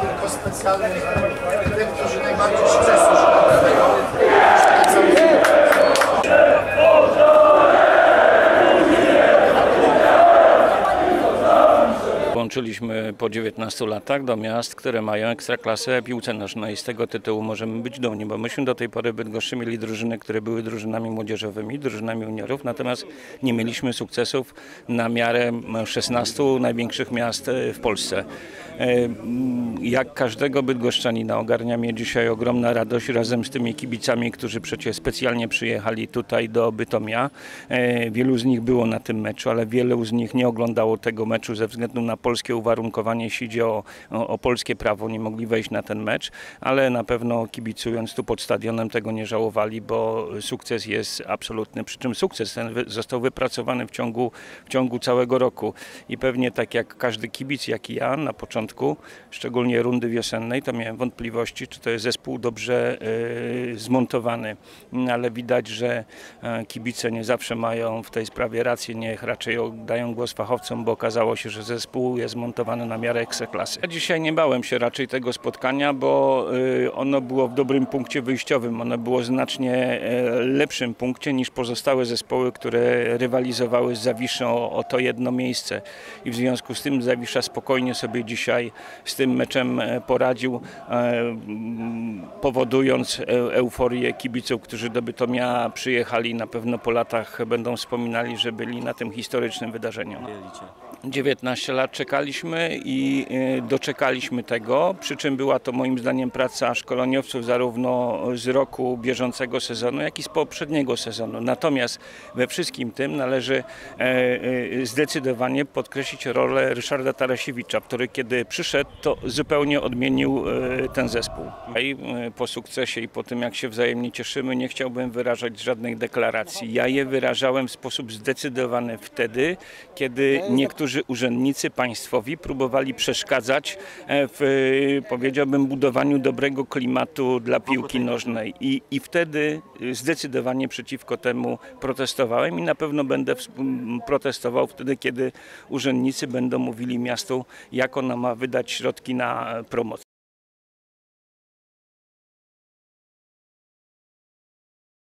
tylko specjalnych tym, którzy najbardziej się zasłużyli do tego. Włączyliśmy po 19 latach do miast, które mają ekstraklasę piłce nożnej. Z tego tytułu możemy być dumni, bo myśmy do tej pory Bydgoszczy mieli drużyny, które były drużynami młodzieżowymi, drużynami juniorów, natomiast nie mieliśmy sukcesów na miarę 16 największych miast e, w Polsce. E, Jak każdego bydgoszczanina ogarnia mnie dzisiaj ogromna radość razem z tymi kibicami, którzy przecież specjalnie przyjechali tutaj do Bytomia. E, Wielu z nich było na tym meczu, ale wielu z nich nie oglądało tego meczu ze względu na polskie uwarunkowanie, jeśli idzie o, o, polskie prawo, nie mogli wejść na ten mecz, ale na pewno kibicując tu pod stadionem tego nie żałowali, bo sukces jest absolutny. Przy czym sukces ten został wypracowany w ciągu, w ciągu całego roku i pewnie tak jak każdy kibic, jak i ja na początku, szczególnie rundy wiosennej, to miałem wątpliwości, czy to jest zespół dobrze e, zmontowany, ale widać, że e, kibice nie zawsze mają w tej sprawie rację, niech raczej oddają głos fachowcom, bo okazało się, że zespół jest montowany na miarę ekstraklasy. Ja dzisiaj nie bałem się raczej tego spotkania, bo y, ono było w dobrym punkcie wyjściowym, ono było znacznie e, lepszym punkcie niż pozostałe zespoły, które rywalizowały z Zawiszą o, to jedno miejsce i w związku z tym Zawisza spokojnie sobie dzisiaj z tym meczem e, poradził, e, powodując euforię kibiców, którzy do Bytomia przyjechali. Na pewno po latach będą wspominali, że byli na tym historycznym wydarzeniu. 19 lat czekaliśmy i e, doczekaliśmy tego, przy czym była to moim zdaniem praca szkoleniowców zarówno z roku bieżącego sezonu, jak i z poprzedniego sezonu. Natomiast we wszystkim tym należy e, e, zdecydowanie podkreślić rolę Ryszarda Tarasiewicza, który kiedy przyszedł, to zupełnie odmienił ten zespół. I po sukcesie i po tym, jak się wzajemnie cieszymy, nie chciałbym wyrażać żadnych deklaracji. Ja je wyrażałem w sposób zdecydowany wtedy, kiedy niektórzy urzędnicy państwowi próbowali przeszkadzać e, w, e, powiedziałbym, budowaniu dobrego klimatu dla piłki nożnej. I, I wtedy e, zdecydowanie przeciwko temu protestowałem i na pewno będę protestował wtedy, kiedy urzędnicy będą mówili miastu, jak ona ma wydać środki na promocję.